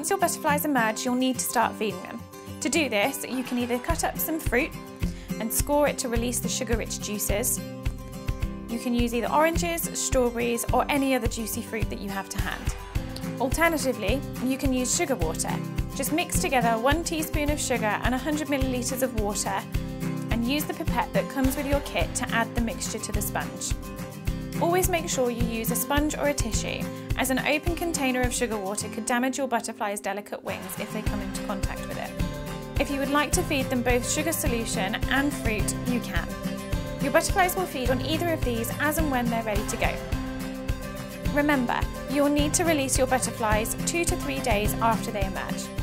Once your butterflies emerge, you'll need to start feeding them. To do this, you can either cut up some fruit and score it to release the sugar-rich juices. You can use either oranges, strawberries, or any other juicy fruit that you have to hand. Alternatively, you can use sugar water. Just mix together one teaspoon of sugar and 100 millilitres of water and use the pipette that comes with your kit to add the mixture to the sponge. Always make sure you use a sponge or a tissue, as an open container of sugar water could damage your butterfly's delicate wings if they come into contact with it. If you would like to feed them both sugar solution and fruit, you can. Your butterflies will feed on either of these as and when they're ready to go. Remember, you'll need to release your butterflies two to three days after they emerge.